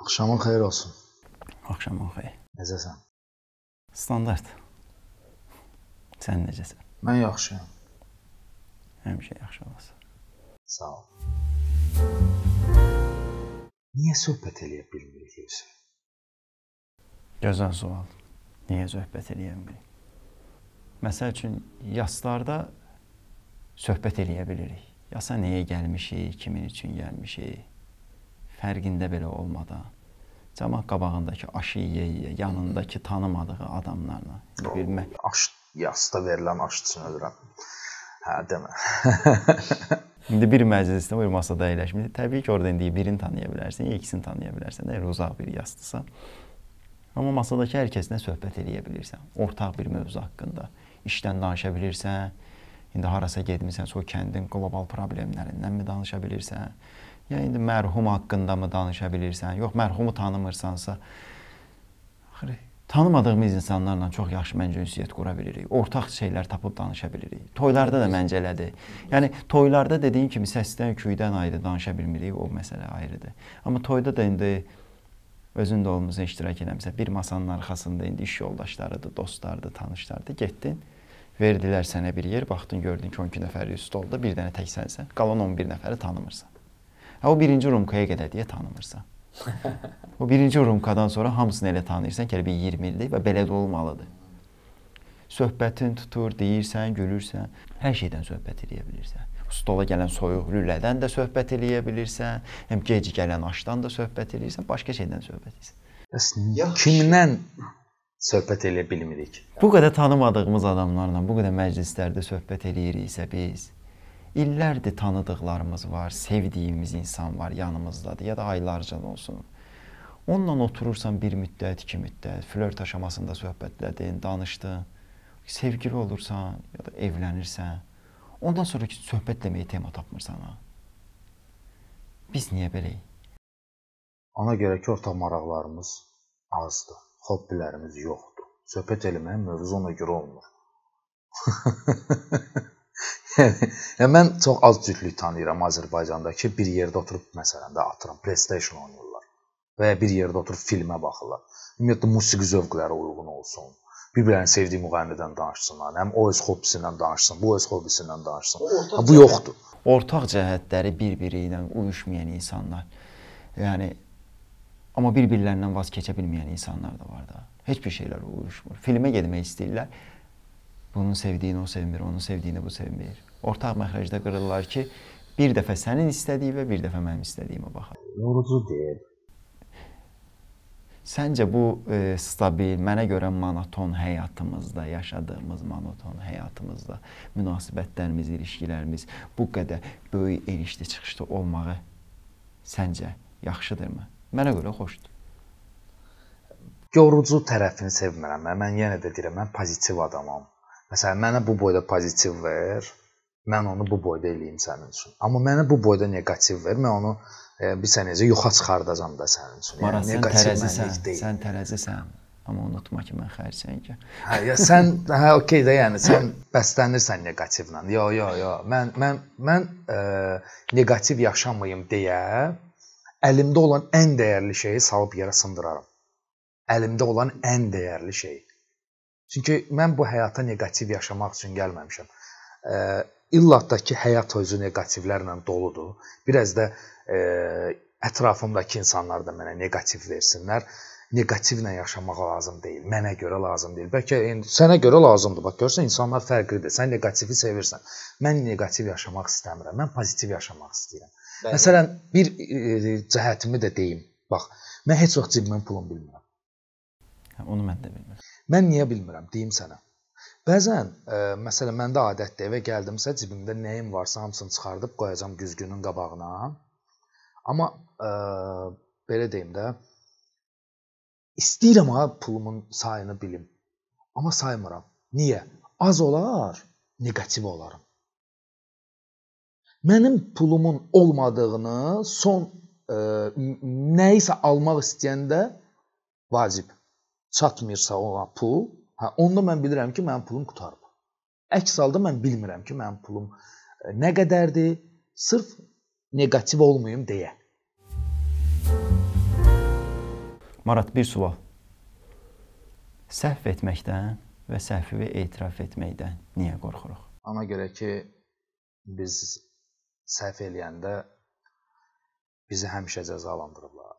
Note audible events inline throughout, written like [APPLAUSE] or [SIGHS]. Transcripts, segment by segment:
Axşamın xeyir olsun. Axşamın xeyir. Necəsən? Standart. Sən necəsən? Mən yaxşıyam. Həmişə yaxşı olasan. Sağ ol. Niyə söhbət eləyə bilmirik Yusuf? Gözəl sual. Niyə söhbət eləyə bilmirik? Məsəl üçün yaslarda söhbət eləyə bilirik. Yasa nəyə gəlmişik, kimin üçün gəlmişik? Fərqində belə olmadan cəmaət qabağındakı aşı yeyə, yanındakı tanımadığı adamlarla bilmə. Aş yasda verilən aş üçün ölürəm. Hə, demə. [LAUGHS] İndi bir məclisdə bir masada əyləşmiş. Təbii ki, orada indi birini tanıya bilərsən, ikisini tanıya bilərsən. Əgər uzaq bir yastısa. Amma masadakı hər kəslə söhbət eləyə bilirsən. Ortaq bir mövzu haqqında işdən danışa bilirsən. İndi harasa getmisən, o kəndin qlobal problemlərindənmi danışa bilirsən? Ya indi mərhum haqqında mı danışa bilirsən? Yox, mərhumu tanımırsansa, axırı tanımadığımız insanlarla çox yaxşı məncə ünsiyyət qura bilirik. Ortaq şeylər tapıb danışa bilirik. Toylarda da məncə elədir. Yəni toylarda dediyin kimi səsdən, küydən ayrı danışa bilmirik, o məsələ ayrıdır. Amma toyda da indi özün də olmusan iştirak eləmisən. Bir masanın arxasında indi iş yoldaşlarıdır, dostlardır, tanışlardır. Getdin, verdilər sənə bir yer, baxdın, gördün ki, 12 nəfərlik stolda bir dənə tək sənsən. Qalan 11 nəfəri tanımırsan. Hə o birinci rumkaya qədər deyə tanımırsan. [LAUGHS] o birinci rumkadan sonra hamısını elə tanıyırsan ki, elə bir 20 ildir və belə də olmalıdır. Söhbətin tutur, deyirsən, gülürsən, hər şeydən söhbət edə bilirsən. Stola gələn soyuq lülədən də söhbət eləyə bilirsən, həm gec gələn aşdan da söhbət eləyirsən, başqa şeydən söhbət edirsən. Bəs kimdən söhbət eləyə bilmirik? Bu qədər tanımadığımız adamlarla bu qədər məclislərdə söhbət eləyiriksə biz, illərdir tanıdıqlarımız var, sevdiyimiz insan var yanımızdadır ya da aylarca olsun. Onunla oturursan bir müddət, iki müddət, flört aşamasında söhbətlədin, danışdın, sevgili olursan ya da evlənirsən, ondan sonra ki, söhbət deməyə tema tapmırsan ha. Biz niyə beləyik? Ona görə ki, ortaq maraqlarımız azdır, hobbilərimiz yoxdur. Söhbət eləməyin mövzu ona görə olmur. [LAUGHS] Yəni, yəni mən çox az cütlük tanıyıram Azərbaycanda ki, bir yerdə oturub məsələn də atıram PlayStation oynayırlar və ya bir yerdə oturub filmə baxırlar. Ümumiyyətlə musiqi zövqləri uyğun olsun. Bir-birlərinin sevdiyi müğənnidən danışsınlar. Həm o öz hobbisindən danışsın, bu öz hobbisindən danışsın. Ha, bu yoxdur. Ortaq cəhətləri bir-biri ilə uyuşmayan insanlar. Yəni amma bir-birlərindən vaz keçə bilməyən insanlar da var da. Heç bir şeylər uyuşmur. Filmə getmək istəyirlər. Bunun sevdiyini o sevmir, onun sevdiyini bu sevmir. Ortaq məxrəcdə qırırlar ki, bir dəfə sənin istədiyi və bir dəfə mənim istədiyimə baxar. Yorucu deyil. Səncə bu e, stabil, mənə görə monoton həyatımızda, yaşadığımız monoton həyatımızda münasibətlərimiz, ilişkilərimiz bu qədər böyük enişli çıxışlı olmağı səncə yaxşıdırmı? Mənə görə xoşdur. Yorucu tərəfini sevmirəm. Mən yenə də deyirəm, mən pozitiv adamam. Məsələn, mənə bu boyda pozitiv ver, mən onu bu boyda eləyim sənin üçün. Amma mənə bu boyda neqativ ver, mən onu e, bir sən necə yoxa çıxardacam da sənin üçün. Yəni Maras, neqativ deyil. Sən tərəzisən. Amma unutma ki, mən xərçəngəm. Hə, ya sən hə okey də, yəni sən bəslənirsən neqativlə. Yo, yo, yo. Mən mən mən e, neqativ yaşamayım deyə əlimdə olan ən dəyərli şeyi salıb yerə sındıraram. Əlimdə olan ən dəyərli şeyi. Çünki mən bu həyata neqativ yaşamaq üçün gəlməmişəm. E, illatda ki, həyat özü neqativlərlə doludur. Biraz da e, ətrafımdakı insanlar da mənə neqativ versinlər. Neqativlə yaşamaq lazım deyil. Mənə görə lazım deyil. Bəlkə indi sənə görə lazımdır. Bax görsən insanlar fərqlidir. Sən neqativi sevirsən. Mən neqativ yaşamaq istəmirəm. Mən pozitiv yaşamaq istəyirəm. Bəli. Məsələn, bir e, cəhətimi də deyim. Bax, mən heç vaxt cibimin pulunu bilmirəm. Hə, onu mən də bilmirəm. Mən niyə bilmirəm, deyim sənə. Bəzən, e, məsələn, məndə adətdir, evə gəldimsə cibimdə nəyim varsa hamısını çıxardıb qoyacam güzgünün qabağına. Amma e, belə deyim də, istəyirəm ha pulumun sayını bilim. Amma saymıram. Niyə? Az olar, neqativ olaram. Mənim pulumun olmadığını son ə, e, nə isə almaq istəyəndə vacib çatmırsa ona pul, hə onda mən bilirəm ki, mənim pulum qutarıb. Əks halda mən bilmirəm ki, mənim pulum e, nə qədərdir. Sırf neqativ olmayım deyə. Marat bir sual. Səhv etməkdən və səhvi etiraf etməkdən niyə qorxuruq? Ona görə ki biz səhv eləyəndə bizi həmişə cəzalandırıblar.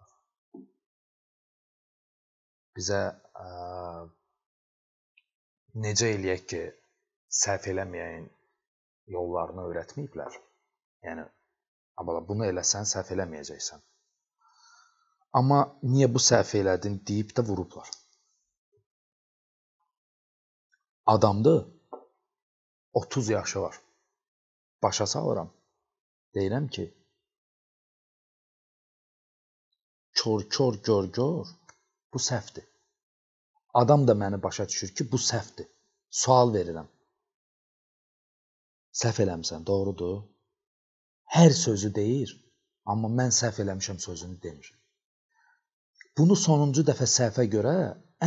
Bizə ə, necə eləyək ki, səhv eləməyəyin yollarını öyrətməyiblər. Yəni abala bunu eləsən səhv eləməyəcəksən. Amma niyə bu səhv elədin deyib də vurublar. Adamdır. 30 yaşı var. Başa salıram. Deyirəm ki, kör kör gör gör bu səhvdir. Adam da məni başa düşür ki, bu səhvdir. Sual verirəm. Səhv eləmisən, doğrudur? Hər sözü deyir, amma mən səhv eləmişəm sözünü demir. Bunu sonuncu dəfə səhvə görə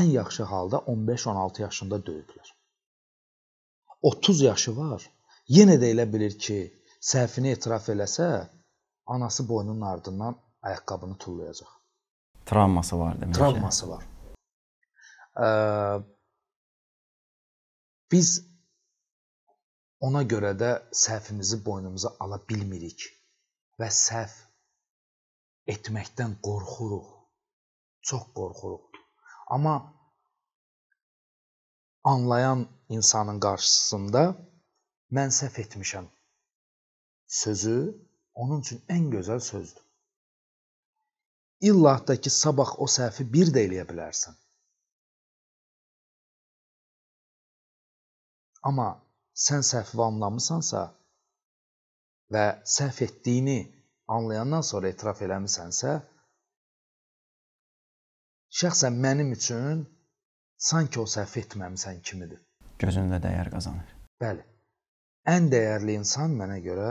ən yaxşı halda 15-16 yaşında döyüblər. 30 yaşı var. Yenə də elə bilir ki, səhvini etiraf eləsə, anası boynunun ardından ayaqqabını tullayacaq. Travması var demək. Travması var. Ə, biz ona görə də səhvimizi boynumuza ala bilmirik və səhv etməkdən qorxuruq. Çox qorxuruq. Amma anlayan insanın qarşısında mən səhv etmişəm sözü onun üçün ən gözəl sözdür. İllah da ki, sabah o səhvi bir də eləyə bilərsən. Amma sən səhvi anlamısansa və səhv etdiyini anlayandan sonra etiraf eləmisənsə, şəxsən mənim üçün sanki o səhv etməmisən kimidir. Gözündə dəyər qazanır. Bəli. Ən dəyərli insan mənə görə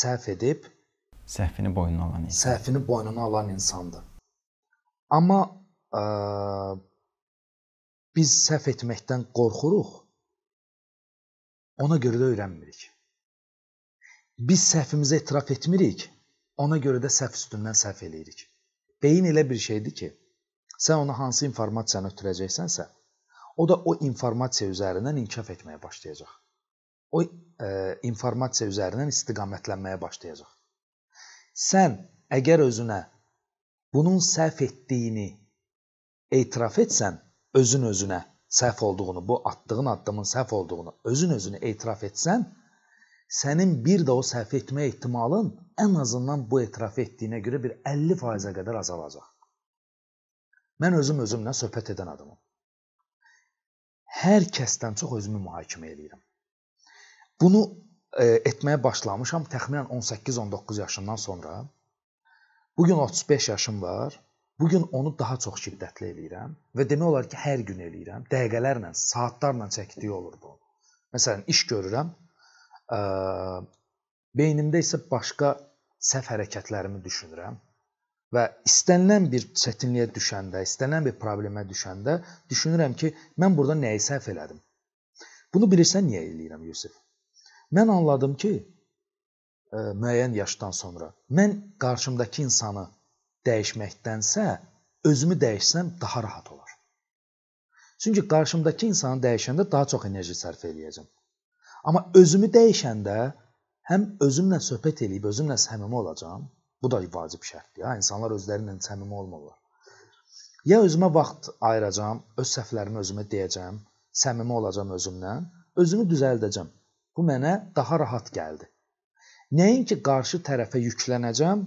səhv edib səhvini boynuna alan insan. Səhvini boynuna alan insandır. Amma ə, biz səhv etməkdən qorxuruq. Ona görə də öyrənmirik. Biz səhvimizi etiraf etmirik. Ona görə də səhv üstündən səhv eləyirik. Beyin elə bir şeydir ki, sən ona hansı informasiyanı ötürəcəksənsə, o da o informasiya üzərindən inkişaf etməyə başlayacaq. O e, informasiya üzərindən istiqamətlənməyə başlayacaq. Sən əgər özünə bunun səhv etdiyini etiraf etsən, özün özünə səhv olduğunu, bu atdığın addımın səhv olduğunu özün özünə etiraf etsən, sənin bir də o səhv etmə ehtimalın ən azından bu etiraf etdiyinə görə bir 50%-ə qədər azalacaq. Mən özüm özümlə söhbət edən adamam hər kəsdən çox özümü mühakimə edirəm. Bunu e, etməyə başlamışam təxminən 18-19 yaşından sonra. Bu gün 35 yaşım var. Bu gün onu daha çox şiddətli eləyirəm və demək olar ki, hər gün eləyirəm. Dəqiqələrlə, saatlarla çəkdiyi olur bu. Məsələn, iş görürəm. Ə, beynimdə isə başqa səhv hərəkətlərimi düşünürəm və istənilən bir çətinliyə düşəndə, istənilən bir problemə düşəndə düşünürəm ki, mən burada nəyi səhv elədim. Bunu bilirsən niyə eləyirəm Yusif? Mən anladım ki, ə, e, müəyyən yaşdan sonra mən qarşımdakı insanı dəyişməkdənsə özümü dəyişsəm daha rahat olar. Çünki qarşımdakı insanı dəyişəndə daha çox enerji sərf eləyəcəm. Amma özümü dəyişəndə həm özümlə söhbət eləyib özümlə səmimi olacağam, Bu da vacib şərtdir. Ha, insanlar özləri ilə səmimi olmurlar. Ya özümə vaxt ayıracağam, öz səhvlərimi özümə deyəcəm, səmimi olacağam özümlə, özümü düzəldəcəm. Bu mənə daha rahat gəldi. Nəinki qarşı tərəfə yüklənəcəm,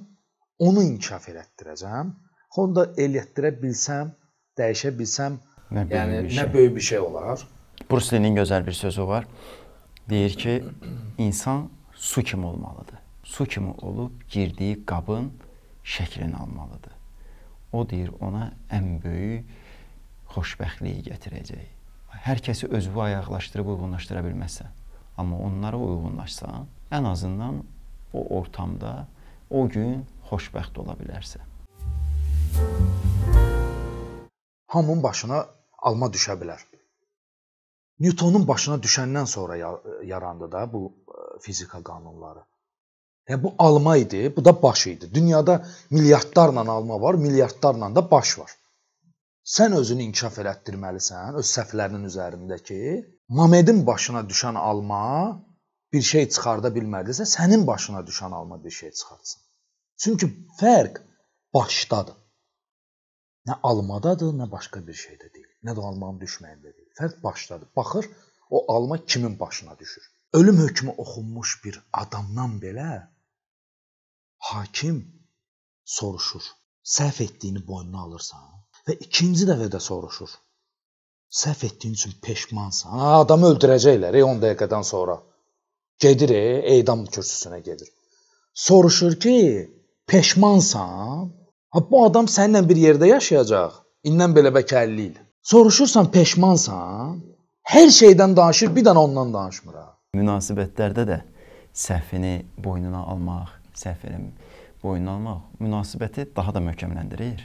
onu inkişaf elətdirəcəm. Onu da elətdirə bilsəm, dəyişə bilsəm, nə yəni bir şey. nə böyük bir şey olar. Bruce Lee-nin gözəl bir sözü var. Deyir ki, insan su kimi olmalıdır su kimi olub girdiyi qabın şəklini almalıdır. O deyir ona ən böyük xoşbəxtliyi gətirəcək. Hər kəsi özünü ayaqlaşdırıb uyğunlaşdıra bilməzsən. Amma onlara uyğunlaşsan, ən azından o ortamda o gün xoşbəxt ola bilərsən. Hamının başına alma düşə bilər. Newtonun başına düşəndən sonra yarandı da bu fizika qanunları. Yəni bu alma idi, bu da baş idi. Dünyada milyardlarla alma var, milyardlarla da baş var. Sən özünü inkişaf elətdirməlisən öz səhvlərinin üzərindəki. Mamedin başına düşən alma bir şey çıxarda bilmədisə, sənin başına düşən alma bir şey çıxartsın. Çünki fərq başdadır. Nə almadadır, nə başqa bir şeydə deyil. Nə də almanın düşməyində deyil. Fərq başdadır. Baxır, o alma kimin başına düşür. Ölüm hökmü oxunmuş bir adamdan belə hakim soruşur. Səhv etdiyini boynuna alırsan? Və ikinci dəfə də soruşur. Səhv etdiyin üçün peşmansan? Ha, adamı öldürəcəklər 10 dəqiqədən sonra. Gedir, edam kürsüsünə gedir. Soruşur ki, peşmansan? Ha, bu adam səninlə bir yerdə yaşayacaq. İndən belə bəlkə 50 il. Soruşursan peşmansan? Hər şeydən danışır, bir dənə ondan danışmır ha. Münasibətlərdə də səhvini boynuna almaq, səhvini boynuna almaq münasibəti daha da möhkəmləndirir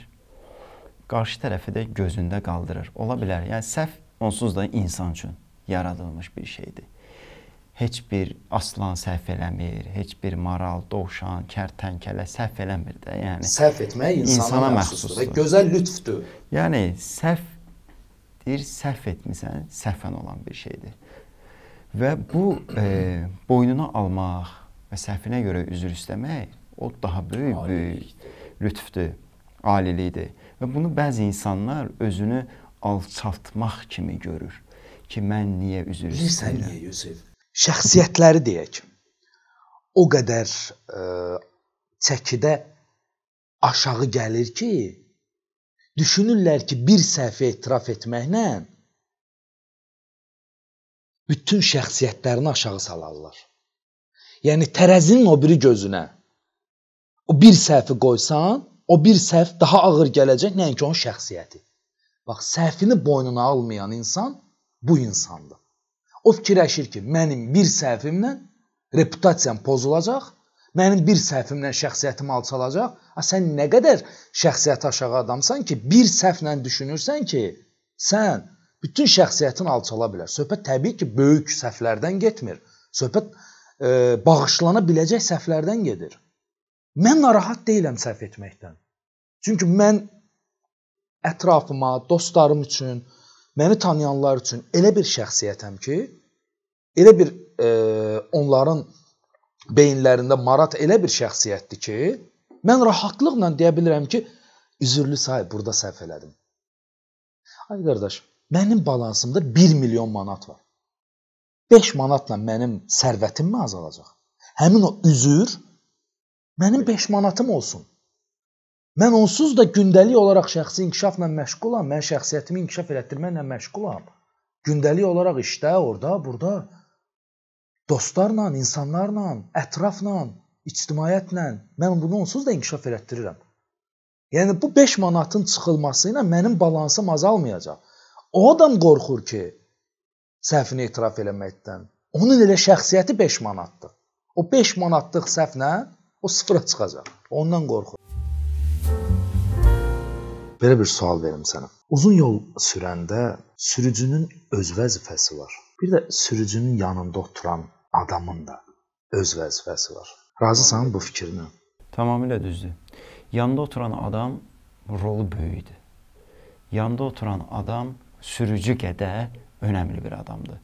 qarşı tərəfi də gözündə qaldırır. Ola bilər. Yəni səhv onsuz da insan üçün yaradılmış bir şeydir. Heç bir aslan səhv eləmir, heç bir maral, dovşan, kərtənkələ səhv eləmir də. Yəni səhv etmək insana, insana məxsusdur və gözəl lütfdür. Yəni səhv deyir, səhv etmisən, səhvən olan bir şeydir. Və bu e, boynuna almaq və səhvinə görə üzr istəmək o daha böyük böyük lütfdür, alilikdir. Və bunu bəzi insanlar özünü alçaltmaq kimi görür ki, mən niyə üzr istəyirəm? Bilirsən niyə Yusif? Şəxsiyyətləri deyək. O qədər ə, e, çəkidə aşağı gəlir ki, düşünürlər ki, bir səhvi etiraf etməklə bütün şəxsiyyətlərini aşağı salarlar. Yəni tərəzinin o biri gözünə o bir səhvi qoysan, o bir səhv daha ağır gələcək, nəinki onun şəxsiyyəti. Bax, səhvini boynuna almayan insan bu insandır. O fikirləşir ki, mənim bir səhvimlə reputasiyam pozulacaq, mənim bir səhvimlə şəxsiyyətim alçalacaq. A sən nə qədər şəxsiyyəti aşağı adamsan ki, bir səhvlə düşünürsən ki, sən bütün şəxsiyyətin alçala bilər. Söhbət təbii ki, böyük səhvlərdən getmir. Söhbət e, bağışlana biləcək səhvlərdən gedir. Mən narahat deyiləm səhv etməkdən. Çünki mən ətrafıma, dostlarım üçün, məni tanıyanlar üçün elə bir şəxsiyyətəm ki, elə bir e, onların beyinlərində marat elə bir şəxsiyyətdir ki, mən rahatlıqla deyə bilirəm ki, üzürlü say, burada səhv elədim. Ay qardaş, mənim balansımda 1 milyon manat var. 5 manatla mənim sərvətim mi azalacaq? Həmin o üzür Mənim 5 manatım olsun. Mən onsuz da gündəlik olaraq şəxsi inkişafla məşğulam. Mən şəxsiyyətimi inkişaf elətdirməklə məşğulam. Gündəlik olaraq işdə, orada, burada dostlarla, insanlarla, ətrafla, ictimaiyyətlə mən bunu onsuz da inkişaf elətdirirəm. Yəni bu 5 manatın çıxılması ilə mənim balansım azalmayacaq. O adam qorxur ki, səhvini etiraf eləməkdən. Onun elə şəxsiyyəti 5 manatdır. O 5 manatlıq səhvlə o sıfıra çıxacaq. Ondan qorxur. Belə bir sual verim sənə. Uzun yol sürəndə sürücünün öz vəzifəsi var. Bir də sürücünün yanında oturan adamın da öz vəzifəsi var. Razısan bu fikrinə? Tamamilə düzdür. Yanında oturan adam rolu böyükdür. Yanında oturan adam sürücü qədər önəmli bir adamdır.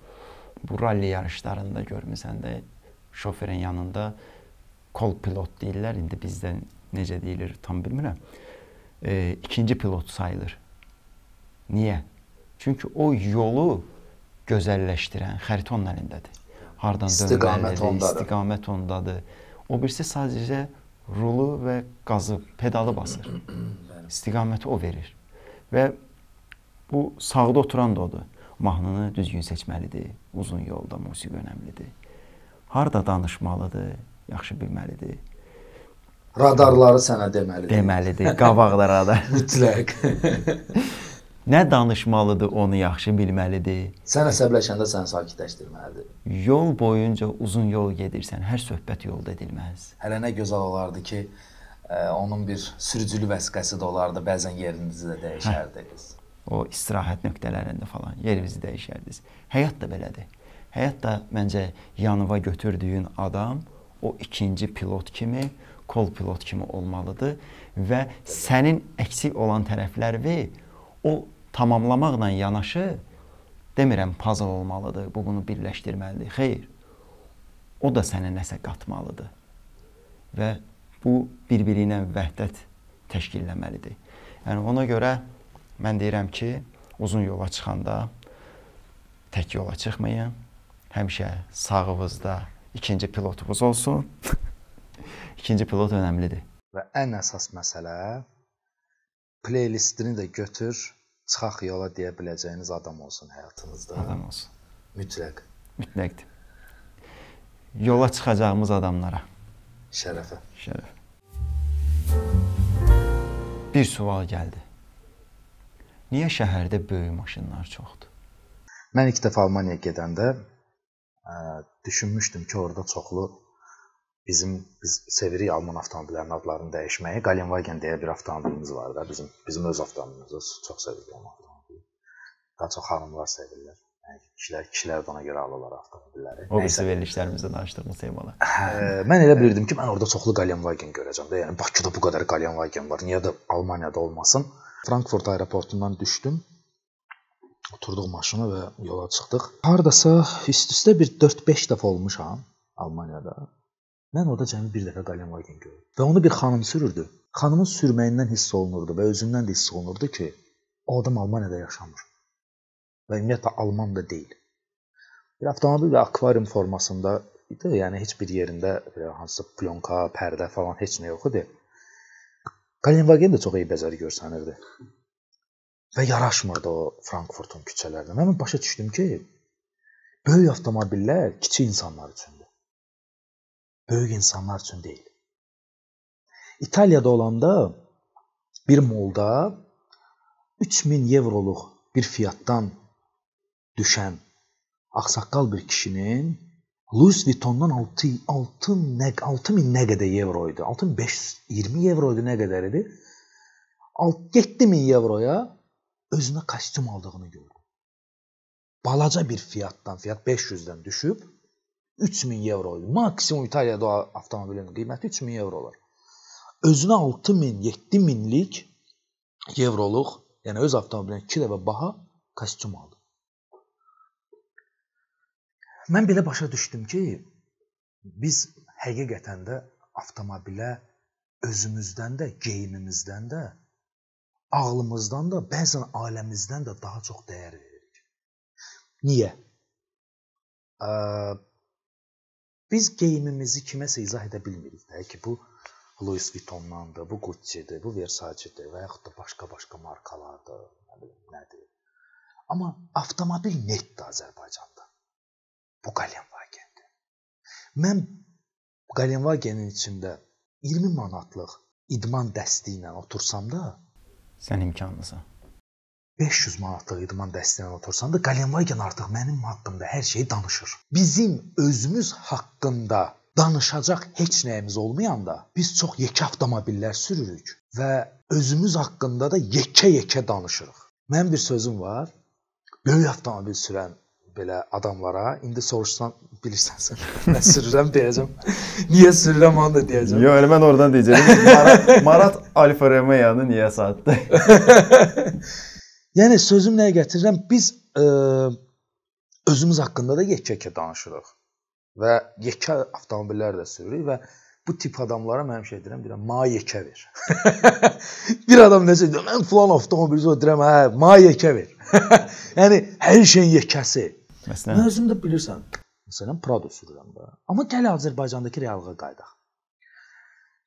Bu ralli yarışlarında görmüsən də şoferin yanında kol-pilot deyirlər. İndi bizdə necə deyilir tam bilmirəm. E, ikinci pilot sayılır. Niyə? Çünki o yolu gözəlləşdirən xəritə onun əlindədir. Hardan istiqamət ondadır. İstiqamət ondadır. O birisi sadəcə rulu və qazı, pedalı basır. İstiqaməti o verir. Və bu sağda oturan da odur. Mahnını düzgün seçməlidir. Uzun yolda musiqi önəmlidir. Harda danışmalıdır, yaxşı bilməlidir. Radarları sənə deməlidir. Deməlidir, [LAUGHS] qabaqda radar. Mütləq. [LAUGHS] Nə danışmalıdır, onu yaxşı bilməlidir. Sən əsəbləşəndə səni sakitləşdirməlidir. Yol boyunca uzun yol gedirsən, hər söhbət yolda edilməz. Hələ nə gözəl olardı ki, ə, e, onun bir sürücülük vəsiqəsi də olardı, bəzən yerinizi də dəyişərdiniz. O istirahət nöqtələrində falan yerinizi dəyişərdiniz. Həyat da belədir. Həyat da məncə yanıva götürdüyün adam o ikinci pilot kimi, kol-pilot kimi olmalıdır və sənin əksik olan tərəfləri o tamamlamaqla yanaşı demirəm puzzle olmalıdır, bu bunu birləşdirməlidir. Xeyr. O da sənə nəsə qatmalıdır. Və bu bir-biri ilə vəhdət təşkilləməlidir. Yəni ona görə mən deyirəm ki, uzun yola çıxanda tək yola çıxmayın. Həmişə sağınızda ikinci pilotunuz olsun. [LAUGHS] ikinci pilot önəmlidir. Və ən əsas məsələ playlistini də götür, çıxaq yola deyə biləcəyiniz adam olsun həyatınızda. Adam olsun. Mütləq. Mütləqdir. Yola çıxacağımız adamlara şərəfə. Şərəf. Bir sual gəldi. Niyə şəhərdə böyük maşınlar çoxdur? Mən ilk dəfə Almaniyaya gedəndə düşünmüşdüm ki, orada çoxlu bizim biz sevirik alman avtomobillərinin adlarını dəyişməyi. Galenwagen deyə bir avtomobilimiz var da, bizim bizim öz avtomobilimiz. Çox sevirik o avtomobili. Daha çox xanımlar sevirlər. Yəni kişilər kişilər də ona görə alırlar avtomobilləri. O birisi verilişlərimizdə danışdığımız temalar. Hə, mən elə bilirdim ki, mən orada çoxlu Galenwagen görəcəm də. Yəni Bakıda bu qədər Galenwagen var. Niyə də Almaniyada olmasın? Frankfurt aeroportundan düşdüm. Oturduq maşına və yola çıxdıq. Hardasa üst-üstə bir 4-5 dəfə olmuşam Almaniyada. Mən orada cəmi bir dəfə Galenwagen gördüm. Və onu bir xanım sürürdü. Xanımın sürməyindən hiss olunurdu və özündən də hiss olunurdu ki, o adam Almaniyada yaşamır. Və ümumiyyətlə alman da deyil. Bir avtomobil və akvarium formasında idi. Yəni heç bir yerində hansısa plyonka, pərdə falan heç nə yox idi. Galenwagen də çox eybəcər görsənirdi və yaraşmırdı o Frankfurtun küçələrinə. Mən başa düşdüm ki, böyük avtomobillər kiçik insanlar üçündür. Böyük insanlar üçün deyil. İtaliyada olanda bir molda 3000 evroluq bir fiyatdan düşən ağsaqqal bir kişinin Louis Vuittondan 6 6 nə 6000 nə qədər evro idi? 6520 evro idi nə qədər idi? 7000 evroya özünə kostyum aldığını gördüm. Balaca bir fiyatdan, fiyat 500-dən düşüb 3000 evro idi. Maksimum İtaliyada o avtomobilin qiyməti 3000 evrolar. Özünə 6000, 7000lik evroluq, yəni öz avtomobilinə 2 dəfə baha kostyum aldı. Mən belə başa düşdüm ki, biz həqiqətən də avtomobilə özümüzdən də, geyimimizdən də ağlımızdan da, bəzən ailəmizdən də daha çox dəyər veririk. Niyə? Ə, biz geyimimizi kiməsə izah edə bilmirik də ki, bu Louis Vuittondandır, bu Gucci-dir, bu Versace-dir və yaxud da başqa-başqa markalardır, nə bilim, nədir. Amma avtomobil netdir Azərbaycanda. Bu Galenwagen-dir. Mən Galenwagen-in içində 20 manatlıq idman dəsti ilə otursam da, Sən imkanlısan. 500 manatlıq idman dəstəyinə otursan da Galenwagen artıq mənim haqqımda hər şeyi danışır. Bizim özümüz haqqında danışacaq heç nəyimiz olmayanda biz çox yekə avtomobillər sürürük və özümüz haqqında da yekə-yekə danışırıq. Mənim bir sözüm var. Böyük avtomobil sürən belə adamlara indi soruşsan bilirsən sən [LAUGHS] nə sürürəm deyəcəm. niyə sürürəm onu da deyəcəm. Yox, elə mən oradan deyəcəm. [LAUGHS] Marat, Marat Alfa Romeo-nu niyə satdı? [LAUGHS] yəni sözüm nəyə gətirirəm? Biz ə, özümüz haqqında da yekə-yekə danışırıq və yekə avtomobillər də sürürük və bu tip adamlara mən həmişə deyirəm, deyirəm, "Ma yekə ver." bir adam necə deyir? Mən falan avtomobili deyirəm, "Hə, ma yekə ver." yəni hər şeyin yekəsi. Məsələn, Mən özüm də bilirsən. Məsələn, Prado sürürəm də. Amma gəl Azərbaycandakı reallığa qayıdaq.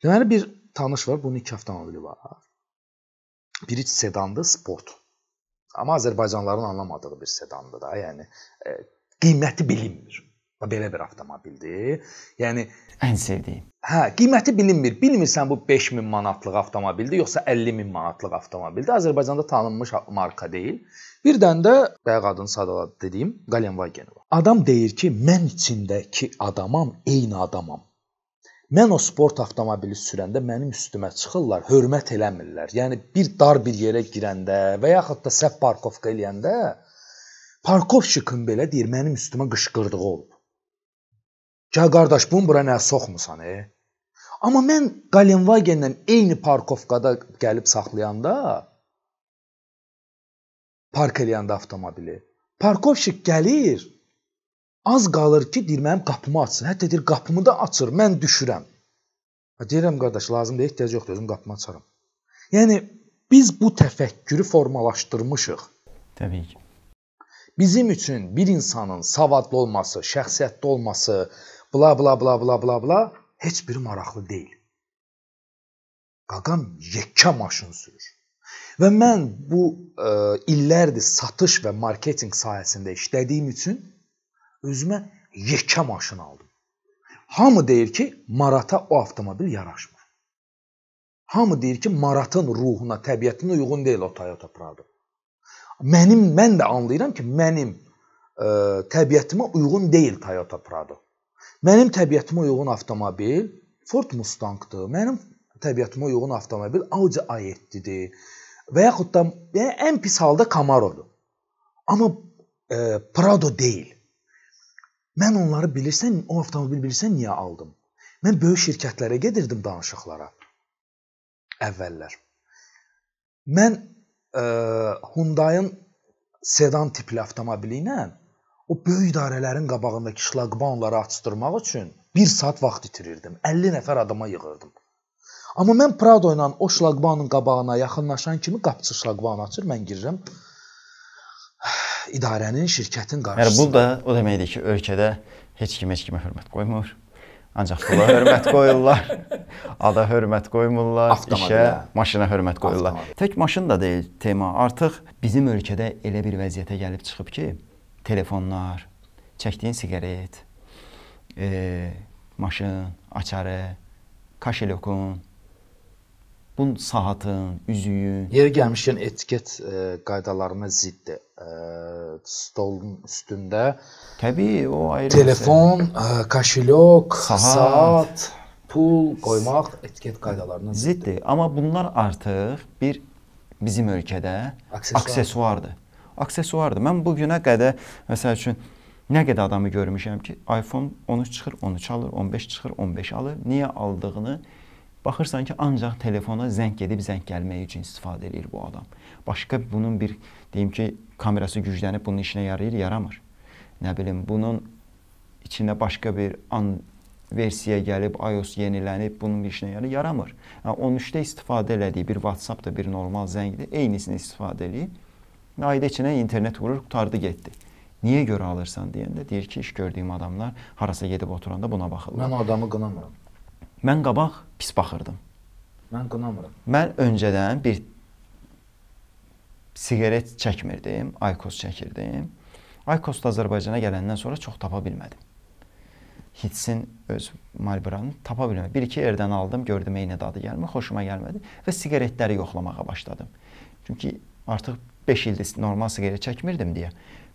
Deməli bir tanış var, bunun iki avtomobili var. Biri sedandır, sport. Amma Azərbaycanlıların anlamadığı bir sedandır da, yəni e, qiyməti bilinmir. Belə bir avtomobildir. Yəni ən sevdiyim. Hə, qiyməti bilinmir. Bilmirsən bu 5000 manatlıq avtomobildir, yoxsa 50000 manatlıq avtomobildir. Azərbaycanda tanınmış marka deyil. Bir dənə də bayaq adını sadaladı dediyim Galenwagen var. Adam deyir ki, mən içindəki adamam, eyni adamam. Mən o sport avtomobili sürəndə mənim üstümə çıxırlar, hörmət eləmirlər. Yəni bir dar bir yerə girəndə və yaxud da səhv parkovka eləyəndə parkovşikin belə deyir mənim üstümə qışqırdığı olub. Gəl qardaş, bunu bura nə soxmusan, e? Amma mən Galenvagenlə eyni parkovkada gəlib saxlayanda park eləyəndə avtomobili. Parkovşik gəlir. Az qalır ki, deyir mənim qapımı açsın. Hətta deyir qapımı da açır, mən düşürəm. Deyirəm qardaş, lazım deyil, ehtiyac yoxdur, özüm qapımı açaram. Yəni biz bu təfəkkürü formalaşdırmışıq. Təbii ki. Bizim üçün bir insanın savadlı olması, şəxsiyyətli olması, bla bla bla bla bla bla heç biri maraqlı deyil. Qaqam yekə maşın sürür. Və mən bu ə, illərdir satış və marketinq sahəsində işlədiyim üçün özümə yekə maşın aldım. Hamı deyir ki, Marata o avtomobil yaraşmır. Hamı deyir ki, Maratın ruhuna, təbiətinə uyğun deyil o Toyota Prado. Mənim mən də anlayıram ki, mənim ə, təbiətimə uyğun deyil Toyota Prado. Mənim təbiətimə uyğun avtomobil Ford Mustangdır. Mənim təbiətimə uyğun avtomobil Audi A7-dir və yaxud da yəni ən pis halda Camaro-dur. Amma ə, Prado deyil. Mən onları bilirsən, o avtomobil bilirsən niyə aldım? Mən böyük şirkətlərə gedirdim danışıqlara. Əvvəllər. Mən ə, Hyundai-ın sedan tipli avtomobili ilə o böyük idarələrin qabağındakı şlaqbaunları açdırmaq üçün 1 saat vaxt itirirdim. 50 nəfər adama yığırdım. Amma mən Prado ilə o şlaqbaunun qabağına yaxınlaşan kimi qapıçı şlaqbaunu açır, mən girirəm [SIGHS] idarənin, şirkətin qarşısına. Yəni bu da o deməkdir ki, ölkədə heç kim heç kimə hörmət qoymur. Ancaq pula hörmət qoyurlar. [LAUGHS] Ada hörmət qoymurlar, işə, maşına hörmət qoyurlar. Avtomobil. Tək maşın da deyil tema. Artıq bizim ölkədə elə bir vəziyyətə gəlib çıxıb ki, telefonlar, çəkdiyin siqaret, e, maşın, açarı, kaşelokun, bu saatın, üzüyün. Yeri gəlmişkən etiket e, qaydalarına ziddir. E, stolun üstündə Təbii, o ayrı. Telefon, məsələ. kaşelyok, saat, saat, pul qoymaq etiket qaydalarına ziddir. Amma bunlar artıq bir bizim ölkədə aksesuar. aksesuardır. Aksesuardır. Mən bu günə qədər məsəl üçün nə qədər adamı görmüşəm ki, iPhone 13 çıxır, 13 alır, 15 çıxır, 15 alır. Niyə aldığını baxırsan ki, ancaq telefona zəng gedib zəng gəlmək üçün istifadə edir bu adam. Başqa bunun bir deyim ki, kamerası güclənib bunun işinə yarayır, yaramır nə bilim bunun içində başqa bir an versiya gəlib, iOS yenilənib, bunun bir işinə yarı yaramır. Yəni 13-də istifadə elədiyi bir WhatsApp da bir normal zəngdir, eynisini istifadə eləyib. Ayda içinə internet vurur, qutardı getdi. Niyə görə alırsan deyəndə deyir ki, iş gördüyüm adamlar harasa gedib oturanda buna baxırlar. Mən adamı qınamıram. Mən qabaq pis baxırdım. Mən qınamıram. Mən öncədən bir siqaret çəkmirdim, Aykos çəkirdim. Aykost Azərbaycana gələndən sonra çox tapa bilmədim. Hitsin öz Malbranı tapa bilmədim. Bir-iki yerdən aldım, gördüm eyni dadı gəlmir, xoşuma gəlmədi və siqaretləri yoxlamağa başladım. Çünki artıq 5 ildir normal siqaret çəkmirdim deyə.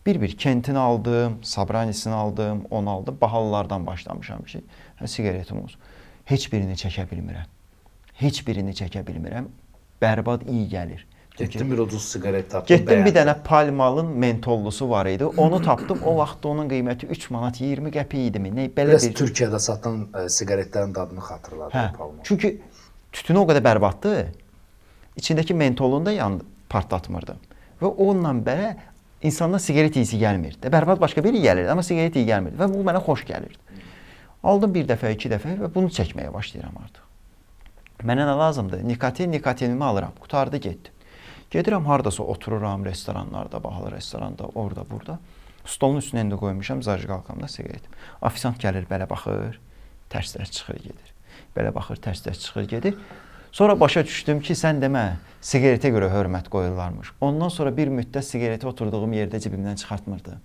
Bir-bir Kentini aldım, Sabranisini aldım, onu aldım. Bahalılardan başlamışam ki, hə siqaretim olsun. Heç birini çəkə bilmirəm. Heç birini çəkə bilmirəm. Bərbad iyi gəlir. Getdim bir ucuz siqaret tapdım. Getdim bəyəndim. bir dənə Palmalın mentollusu var idi. Onu tapdım. O vaxt onun qiyməti 3 manat 20 qəpik idimi? Nə belə Biraz bir Türkiyədə satılan ə, e, siqaretlərin dadını xatırladır hə, Palmal. Çünki tütünü o qədər bərbaddır. İçindəki mentolunu da yan partlatmırdım. Və onunla belə insandan siqaret iyisi gəlmir. Də bərbad başqa biri gəlirdi, amma siqaret iyi gəlmirdi və bu mənə xoş gəlirdi. Aldım bir dəfə, iki dəfə və bunu çəkməyə başlayıram artıq. Mənə nə lazımdır? Nikotin, nikotinimi alıram. Qutardı, getdi. Gedirəm hardasa otururam restoranlarda, bahalı restoranda, orada, burada. Stolun üstünə indi qoymuşam zajqalkamda siqaret. Ofisant gəlir, belə baxır, tərs-tərs çıxır, gedir. Belə baxır, tərs-tərs çıxır, gedir. Sonra başa düşdüm ki, sən demə, siqaretə görə hörmət qoyurlarmış. Ondan sonra bir müddət siqareti oturduğum yerdə cibimdən çıxartmırdım.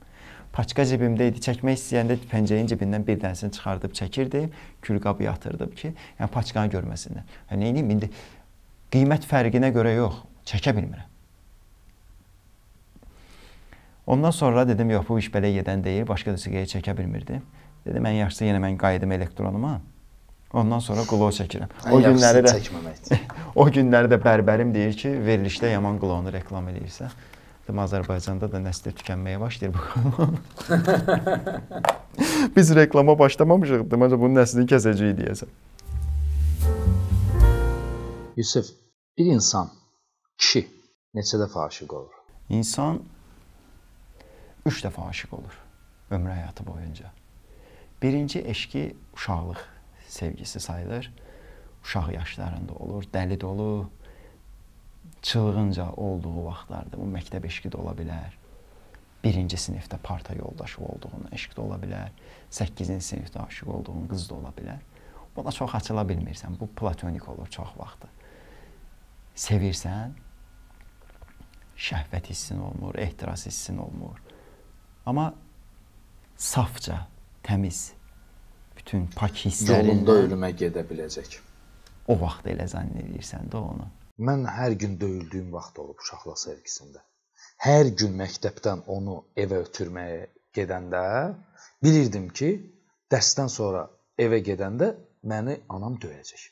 Paçka cibimdə idi. Çəkmək istəyəndə pəncəyin cibindən bir dənəsini çıxardıb çəkirdim, külqabı yatırdım ki, yəni paçkanı görməsinlər. Yəni nə edeyim indi qiymət fərqinə görə yox, Çəkə bilmirəm. Ondan sonra dedim, yox, bu iş belə gedən deyil, başqa da siqaret çəkə bilmirdim. Dedim, ən yaxşısı yenə mən qayıdım elektronuma. Ondan sonra qlov çəkirəm. O günləri də [LAUGHS] o günləri də bərbərim deyir ki, verilişdə yaman qlovunu reklam eləyirsə, Dedim Azərbaycanda da nəsli tükənməyə başlayır bu kanal. [LAUGHS] Biz reklama başlamamışıq. Deməli bunun nəslini kəsəcəyik deyəsən. Yusuf, bir insan kişi neçə dəfə aşiq olur? İnsan 3 dəfə aşiq olur ömrü həyatı boyunca. Birinci eşqi uşaqlıq sevgisi sayılır. Uşaq yaşlarında olur, dəli dolu, çılğınca olduğu vaxtlarda bu məktəb eşqi də ola bilər. 1-ci sinifdə parta yoldaşı olduğun eşq də ola bilər. 8-ci sinifdə aşiq olduğun qız da ola bilər. Buna çox açıla bilmirsən. Bu platonik olur çox vaxtı. Sevirsən, şəhvət hissin olmur, ehtiras hissin olmur. Amma safca, təmiz, bütün pak hisslərin yolunda ölümə gedə biləcək. O vaxt elə zənn edirsən də onu. Mən hər gün döyüldüyüm vaxt olub uşaqlıq sevgisində. Hər gün məktəbdən onu evə ötürməyə gedəndə bilirdim ki, dərsdən sonra evə gedəndə məni anam döyəcək.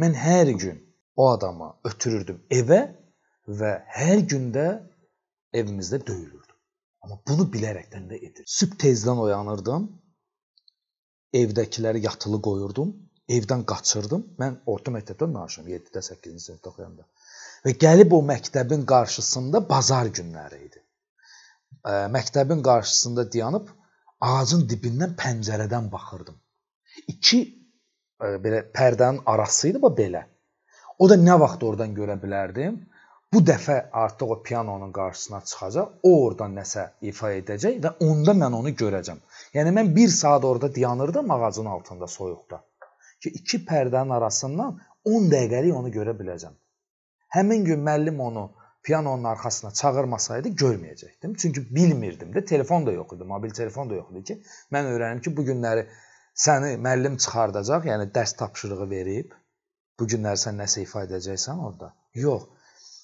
Mən hər gün o adamı ötürürdüm evə və hər gün də evimizdə döyülürdüm. Amma bunu bilərəkdən də edir. Sübh tezdən oyanırdım. Evdəkiləri yatılı qoyurdum evdən qaçırdım. Mən orta məktəbdə danışıram 7-də 8-ci sinifdə oxuyanda. Və gəlib o məktəbin qarşısında bazar günləri idi. Məktəbin qarşısında dayanıb ağacın dibindən pəncərədən baxırdım. İki belə pərdənin arası idi bu belə. O da nə vaxt oradan görə bilərdim? Bu dəfə artıq o pianonun qarşısına çıxacaq, o oradan nəsə ifa edəcək və onda mən onu görəcəm. Yəni mən 1 saat orada dayanırdım ağacın altında soyuqda ki, iki pərdənin arasından 10 dəqiqəlik onu görə biləcəm. Həmin gün müəllim onu pianonun arxasına çağırmasaydı görməyəcəkdim. Çünki bilmirdim də, telefon da yox idi, mobil telefon da yox idi ki, mən öyrənim ki, bu günləri səni müəllim çıxardacaq, yəni dərs tapşırığı verib, bu günləri sən nəsə ifa edəcəksən orada. Yox.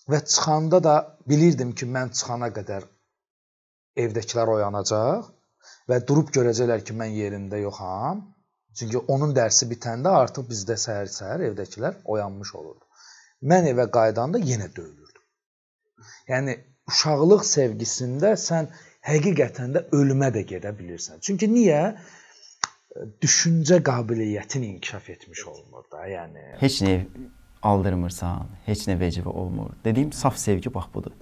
Və çıxanda da bilirdim ki, mən çıxana qədər evdəkilər oyanacaq və durub görəcəklər ki, mən yerimdə yoxam Çünki onun dərsi bitəndə artıq bizdə səhər-səhər evdəkilər oyanmış olurdu. Mən evə qayıdanda yenə döyülürdüm. Yəni uşaqlıq sevgisində sən həqiqətən də ölümə də gedə bilirsən. Çünki niyə? Düşüncə qabiliyyətin inkişaf etmiş olmur da, yəni. Heç nə aldırmırsan, heç nə vecivə olmur. Dediyim saf sevgi bax budur.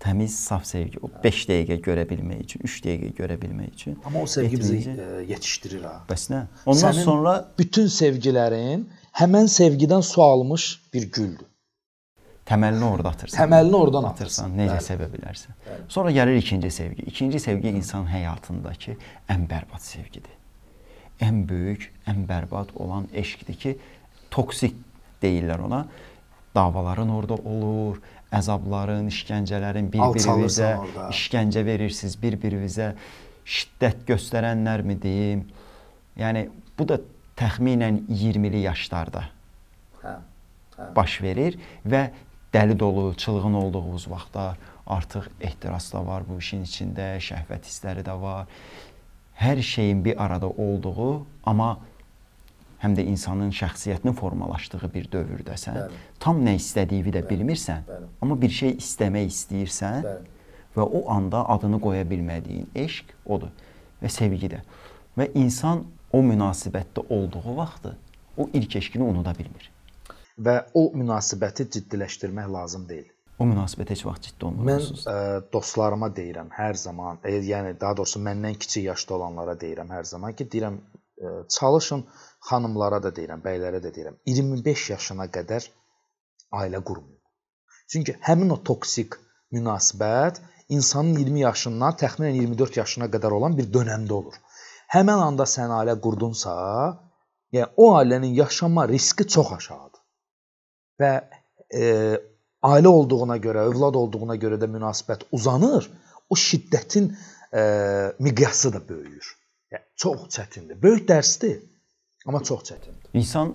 Təmiz, saf sevgi. O 5 dəqiqə görə bilmək üçün, 3 dəqiqə görə bilmək üçün. Amma o sevgi bizi e, yetişdirir ha. Bəs nə? Ondan Sənin sonra bütün sevgilərin həmən sevgidən su almış bir güldür. Təməlini orada atırsan. Təməlini oradan atırsan. Necə sevə bilərsən? Bəli. Sonra gəlir ikinci sevgi. İkinci sevgi insan həyatındakı ən bərbad sevgidir. Ən böyük, ən bərbad olan eşqdir ki, toksik deyirlər ona. Davaların orada olur, əzabların, işgəncələrin bir-birinizə işgəncə verirsiniz, bir-birinizə şiddət göstərənlər mi deyim? Yəni bu da təxminən 20-li yaşlarda hə, hə. baş verir və dəli dolu, çılğın olduğunuz vaxtlar artıq ehtiras da var bu işin içində, şəhvət hissləri də var. Hər şeyin bir arada olduğu, amma həm də insanın şəxsiyyətinin formalaşdığı bir dövrdəsən. Bəli. Tam nə istədiyini də bəli, bilmirsən, bəli. amma bir şey istəmək istəyirsən bəli. və o anda adını qoya bilmədiyin eşq odur və sevgi də. Və insan o münasibətdə olduğu vaxtı o ilk eşqini unuda bilmir. Və o münasibəti ciddiləşdirmək lazım deyil. O münasibət heç vaxt ciddi olmursunuz. Mən ə, dostlarıma deyirəm hər zaman, e, yəni daha doğrusu məndən kiçik yaşda olanlara deyirəm hər zaman ki, deyirəm ə, çalışın xanımlara da deyirəm, bəylərə də deyirəm, 25 yaşına qədər ailə qurmayın. Çünki həmin o toksik münasibət insanın 20 yaşından təxminən 24 yaşına qədər olan bir dönəmdə olur. Həmin anda sən ailə qurdunsa, yəni o ailənin yaşama riski çox aşağıdır. Və e, ailə olduğuna görə, övlad olduğuna görə də münasibət uzanır, o şiddətin e, miqyası da böyüyür. Yəni çox çətindir. Böyük dərsdir. Amma çox çətindir. İnsan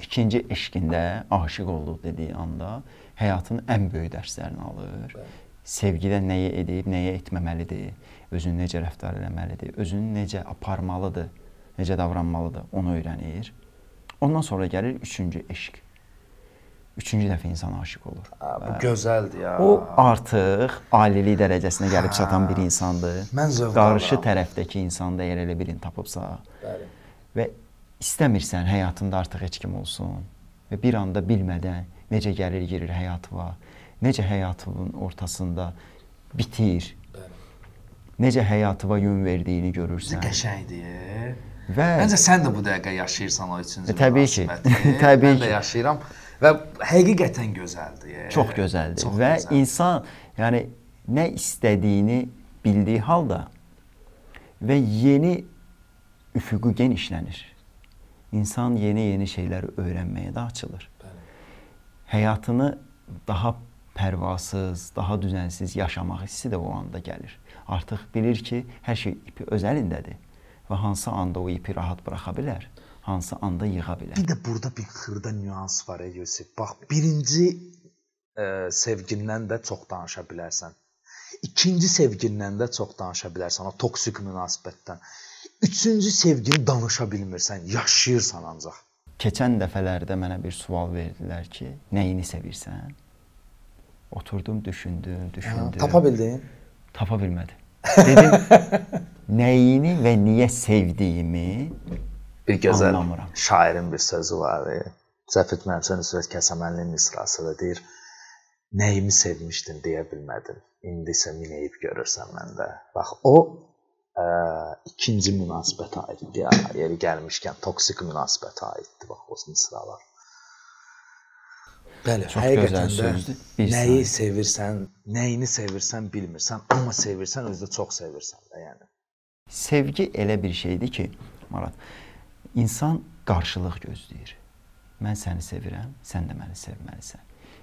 ikinci eşqində aşiq olduq dediyi anda həyatın ən böyük dərslərini alır. Bəli. Sevgidə nəyi edib, nəyi etməməlidir, özünü necə rəftar etməlidir, özünü necə aparmalıdır, necə davranmalıdır, onu öyrənir. Ondan sonra gəlir üçüncü eşq. üçüncü dəfə insan aşiq olur. Ha, bu gözəldir ya. O artıq alilik dərəcəsinə gəlib çatan bir insandır. Mən zövq Qarşı alıram. tərəfdəki insanda əgər elə birini tapıbsa Bəli. və istəmirsən həyatında artıq heç kim olsun və bir anda bilmədən necə gəlir girir həyatıma, necə həyatının ortasında bitir, necə həyatıma yön verdiyini görürsən. Qəşəngdir. Və Məncə sən də bu dəqiqə yaşayırsan o üçüncü E, təbii ki. Təbii [LAUGHS] Mən ki. də yaşayıram və həqiqətən gözəldir. çox gözəldir Çox və gözəldir. insan yəni nə istədiyini bildiyi halda və yeni üfüqü genişlənir. İnsan yeni-yeni şeylər öyrənməyə də açılır. Həyatını daha pərvasız, daha düzənsiz yaşamaq hissi də o anda gəlir. Artıq bilir ki, hər şey ipi öz əlindədir və hansı anda o ipi rahat buraxa bilər, hansı anda yığa bilər. Bir də burada bir xırda nüans var Yusif. Bax, birinci ə, sevgindən də çox danışa bilərsən. İkinci sevgindən də çox danışa bilərsən o toksik münasibətdən. Üçüncü sevgini danışa bilmirsən, yaşayırsan ancaq. Keçən dəfələrdə mənə bir sual verdilər ki, nəyini sevirsən? Oturdum, düşündüm, düşündüm. Tapa bildin? Tapa bilmədim. Dedim, [LAUGHS] nəyini və niyə sevdiyimi Bir gözəl Anlamıram. şairin bir sözü var. e, Səhv etmirəmsə Nüsrət Kəsəmənlinin misrasıdır. Deyir: "Nəyimi sevmişdin deyə bilmədim. İndi isə minəyib görürsən məndə." Bax o ə, ikinci münasibətə aiddir. Ya, yeri gəlmişkən toksik münasibətə aiddir bax o misralar. Bəli, Çox həqiqətən də nəyi saniyə. sevirsən, nəyini sevirsən bilmirsən, amma sevirsən özdə çox sevirsən də, yəni. sevgi elə bir şeydir ki, Marat, insan qarşılıq gözləyir. Mən səni sevirəm, sən də məni sevməlisən.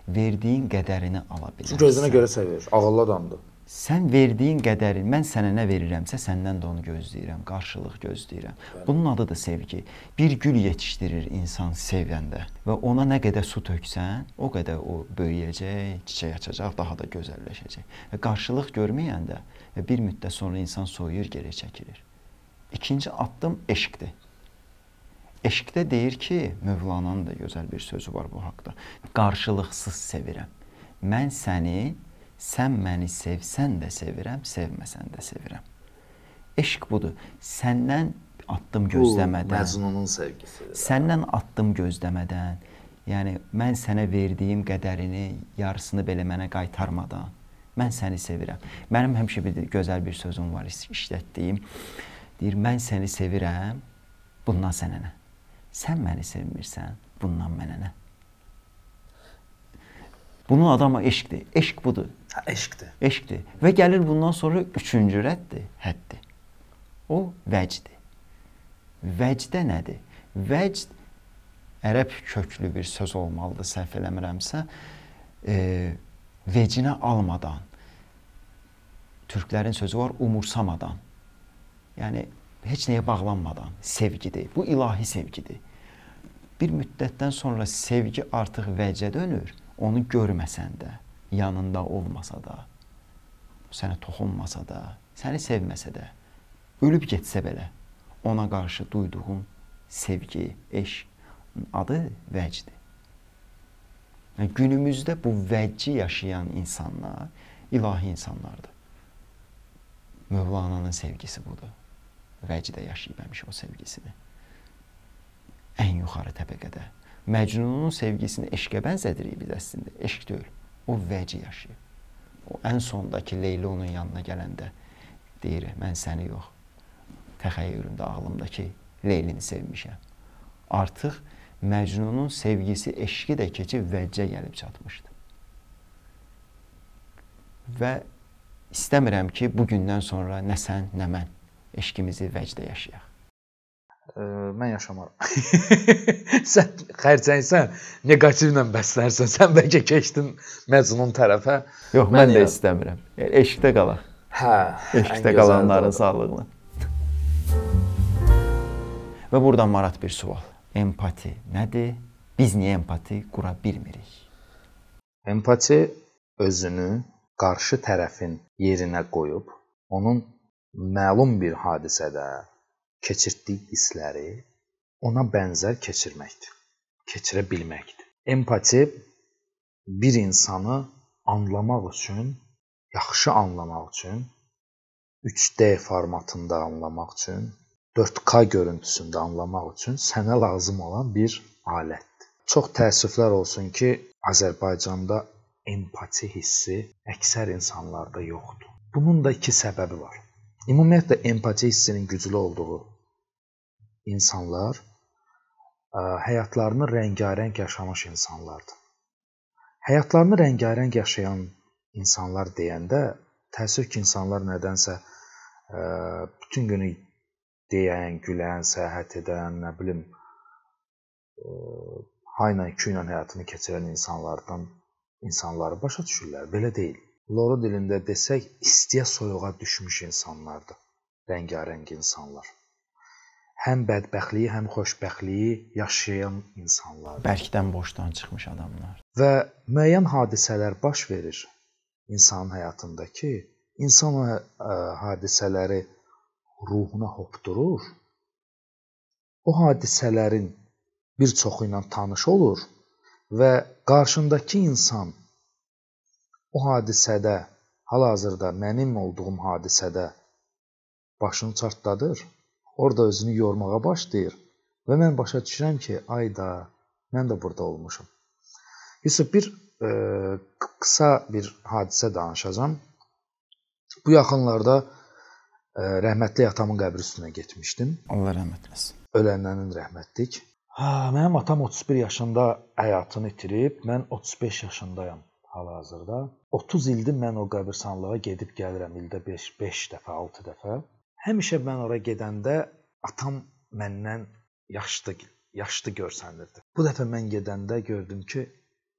Verdiyin qədərini ala bilərsən. Gözünə görə sevir. Ağıllı adamdır. Sən verdiyin qədəri mən sənə nə verirəmsə, səndən də onu gözləyirəm, qarşılıq gözləyirəm. Bunun adı da sevgi. Bir gül yetişdirir insan sevəndə və ona nə qədər su töksən, o qədər o böyüyəcək, çiçək açacaq, daha da gözəlləşəcək. Və qarşılıq görməyəndə və bir müddət sonra insan soyuyur, geri çəkilir. İkinci addım eşqdir. Eşqdə deyir ki, Mövlananın da gözəl bir sözü var bu haqqda. Qarşılıqsız sevirəm. Mən səni, sən məni sevsən də sevirəm, sevməsən də sevirəm. Eşq budur. Səndən addım gözləmədən, Məcnunun sevgisidir. səndən addım gözləmədən, yəni mən sənə verdiyim qədərini yarısını belə mənə qaytarmadan mən səni sevirəm. Mənim həmişə bir gözəl bir sözüm var iş- işlətdiyim. Deyir, mən səni sevirəm, bundan sənə nə? Sən məni sevmirsən, bundan mənə nə? Bunun adama eşqdir. Eşq budur. Ha, eşqdir. Eşqdir. Və gəlir bundan sonra üçüncü rəddir, həddir. O vəcdir. Vəcdə nədir? Vəcd ərəb köklü bir söz olmalıdır, səhv eləmirəmsə, e, vecinə almadan. Türklərin sözü var, umursamadan. Yəni heç nəyə bağlanmadan sevgidir. Bu ilahi sevgidir. Bir müddətdən sonra sevgi artıq vəcə dönür. Onu görməsən də, yanında olmasa da, sənə toxunmasa da, səni sevməsə də, ölüb getsə belə ona qarşı duyduğun sevgi, eşq adı vəcdir. Yəni, günümüzdə bu vəcci yaşayan insanlar ilahi insanlardır. Mövlananın sevgisi budur. Vəcdə yaşayıb həmişə o sevgisini. Ən yuxarı təbəqədə. Məcnunun sevgisini eşqə bənzədirik biz əslində. Eşq deyil. O vəci yaşayır. O ən sondakı Leyli onun yanına gələndə deyir, mən səni yox, təxəyyülümdə, ağlımdakı Leylini sevmişəm. Artıq Məcnunun sevgisi, eşqi də keçib vəccə gəlib çatmışdı. Və istəmirəm ki, bu gündən sonra nə sən, nə mən eşqimizi vəcdə yaşayaq. Ə, mən yaşamaram. [LAUGHS] sən xərcəysən, neqativlə bəslərsən. Sən bəlkə keçdin Məcnun tərəfə. Yox, Mən mən, də istəmirəm. Yəni eşqdə qalaq. Hə, Eşqdə qalanların sağlığına. Və buradan Marat bir sual. Empati nədir? Biz niyə empati qura bilmirik? Empati özünü qarşı tərəfin yerinə qoyub, onun məlum bir hadisədə keçirtdiyi hissləri ona bənzər keçirməkdir. Keçirə bilməkdir. Empati bir insanı anlamaq üçün, yaxşı anlamaq üçün 3D formatında anlamaq üçün, 4K görüntüsündə anlamaq üçün sənə lazım olan bir alətdir. Çox təəssüflər olsun ki, Azərbaycanda empati hissi əksər insanlarda yoxdur. Bunun da iki səbəbi var. Ümumiyyətlə empati hissinin güclü olduğu insanlar həyatlarını rəngarəng yaşamış insanlardır. Həyatlarını rəngarəng yaşayan insanlar deyəndə təəssüf ki, insanlar nədənsə bütün günü deyən, gülən, səyahət edən, nə bilim hayla, küylə həyatını keçirən insanlardan insanları başa düşürlər. Belə deyil. Loro dilində desək, istiyə soyuğa düşmüş insanlardır. Rəngarəng insanlar həm bədbəxtliyi, həm xoşbəxtliyi yaşayan insanlar. Bərkdən boşdan çıxmış adamlar. Və müəyyən hadisələr baş verir insanın həyatında ki, insan ə, hadisələri ruhuna hopdurur. O hadisələrin bir çoxu ilə tanış olur və qarşındakı insan o hadisədə hal-hazırda mənim olduğum hadisədə başını çartladır orada özünü yormağa başlayır və mən başa düşürəm ki, ayda mən də burada olmuşam. Yusuf bir e, qısa bir hadisə danışacağam. Bu yaxınlarda e, rəhmətli atamın qəbri üstünə getmişdim. Allah rəhmət eləsin. Ölənlərin rəhmətlik. Ha, mənim atam 31 yaşında həyatını itirib, mən 35 yaşındayam hal-hazırda. 30 ildir mən o qəbirstanlığa gedib gəlirəm ildə 5 5 dəfə, 6 dəfə. Həmişə mən ora gedəndə atam məndən yaşlı, yaşlı görsənirdi. Bu dəfə mən gedəndə gördüm ki,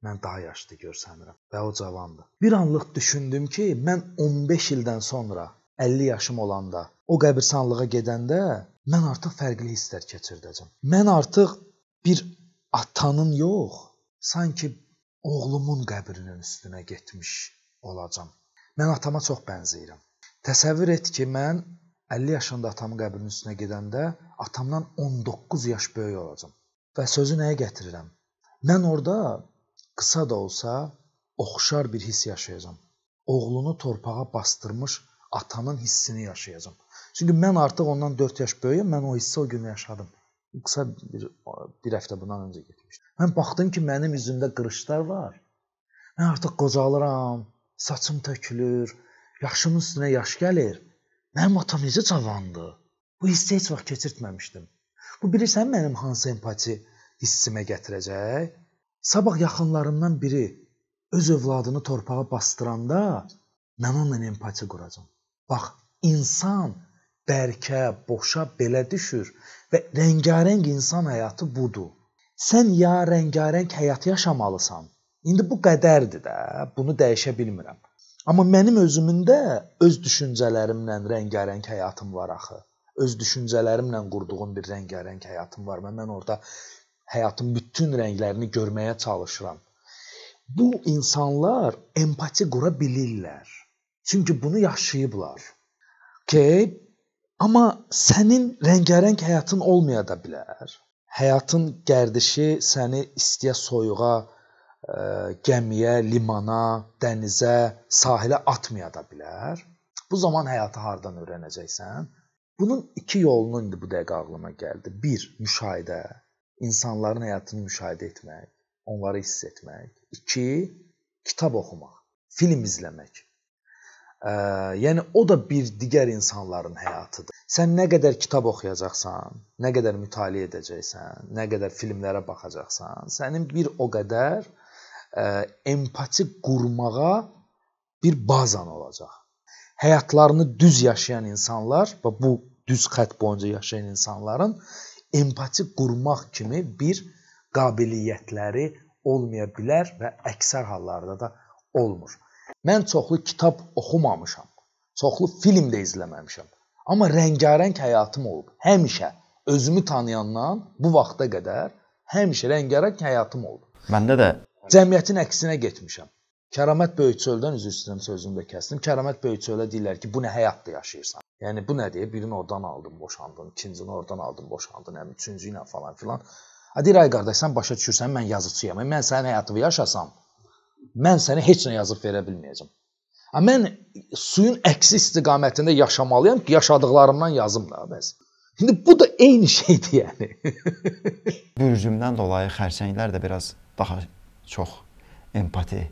mən daha yaşlı görsənirəm və o cavandır. Bir anlıq düşündüm ki, mən 15 ildən sonra 50 yaşım olanda o qəbirstanlığa gedəndə mən artıq fərqli hisslər keçirdəcəm. Mən artıq bir atanın yox, sanki oğlumun qəbrinin üstünə getmiş olacam. Mən atama çox bənzəyirəm. Təsəvvür et ki, mən 50 yaşında atamın qəbrinin üstünə gedəndə atamdan 19 yaş böyük olacam. Və sözü nəyə gətirirəm? Mən orada qısa da olsa oxşar bir hiss yaşayacağam. Oğlunu torpağa bastırmış atanın hissini yaşayacağam. Çünki mən artıq ondan 4 yaş böyüyəm, mən o hissi o gün yaşadım. Qısa bir bir həftə bundan öncə getmişdim. Mən baxdım ki, mənim üzümdə qırışlar var. Mən artıq qocalıram, saçım tökülür, yaşımın üstünə yaş gəlir. Mənim atam necə cavandır? Bu hissi heç vaxt keçirtməmişdim. Bu bilirsən mənim hansı empati hissimə gətirəcək? Sabah yaxınlarımdan biri öz övladını torpağa bastıranda mən onunla empati quracam. Bax, insan bərkə, boşa belə düşür və rəngarəng insan həyatı budur. Sən ya rəngarəng həyat yaşamalısan. İndi bu qədərdir də, bunu dəyişə bilmirəm. Amma mənim özümün də öz düşüncələrimlə rəngarəng həyatım var axı. Öz düşüncələrimlə qurduğum bir rəngarəng həyatım var mən orada həyatın bütün rənglərini görməyə çalışıram. Bu insanlar empati qura bilirlər. Çünki bunu yaşayıblar. Okay? Amma sənin rəngarəng həyatın olmaya da bilər. Həyatın gərdişi səni istiyə soyuğa gəmiyə, limana, dənizə, sahilə atmaya da bilər. Bu zaman həyatı hardan öyrənəcəksən? Bunun iki yolunu indi bu dəqiqə ağlıma gəldi. 1. Müşahidə. İnsanların həyatını müşahidə etmək, onları hiss etmək. 2. Kitab oxumaq, film izləmək. Ə, yəni o da bir digər insanların həyatıdır. Sən nə qədər kitab oxuyacaqsan, nə qədər mütaliə edəcəksən, nə qədər filmlərə baxacaqsan, sənin bir o qədər empati qurmağa bir bazan olacaq. Həyatlarını düz yaşayan insanlar və bu düz xətt boyunca yaşayan insanların empati qurmaq kimi bir qabiliyyətləri olmaya bilər və əksər hallarda da olmur. Mən çoxlu kitab oxumamışam. Çoxlu film də izləməmişəm. Amma rəngarəng həyatım olub. Həmişə özümü tanıyandan bu vaxta qədər həmişə rəngarəng həyatım olub. Məndə də Cəmiyyətin əksinə getmişəm. Kəramət Böyükçöldən üzr istəyirəm sözümü də kəsdim. Kəramət Böyükçölə deyirlər ki, bu nə həyatda yaşayırsan. Yəni bu nədir? Birini oradan aldın, boşandın, ikincini oradan aldın, boşandın, həm üçüncü ilə falan filan. Ha deyir ay qardaş, sən başa düşürsən, mən yazıçıyam. Mən sənin həyatını yaşasam, mən sənə heç nə yazıb verə bilməyəcəm. Amma mən suyun əksi istiqamətində yaşamalıyam ki, yaşadıklarımdan yazım da bəs. İndi bu da eyni şeydir yəni. Bürcümdən dolayı xərçənglər də biraz daha çox empati.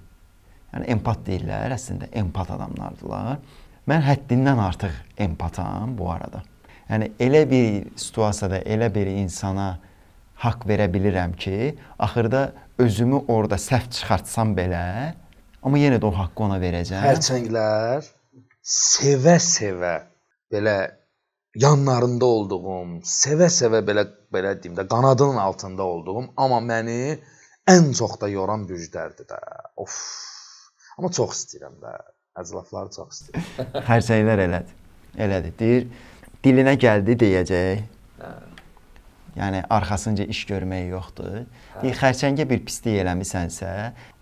Yəni empat deyirlər, əslində empat adamlardılar. Mən həddindən artıq empatam bu arada. Yəni elə bir situasiyada elə bir insana haqq verə bilirəm ki, axırda özümü orada səhv çıxartsam belə, amma yenə də o haqqı ona verəcəm. Xərçənglər sevə-sevə belə yanlarında olduğum, sevə-sevə belə belə deyim də qanadının altında olduğum, amma məni ən çox da yoran bücdərdir də. Of. Amma çox istəyirəm də. Əclafları çox istəyirəm. Xərçənglər elədir. Elədir. Deyir, dilinə gəldi deyəcək. Hə. Yəni arxasınca iş görmək yoxdur. Hə. Deyir, xərçəngə bir pislik eləmisənsə,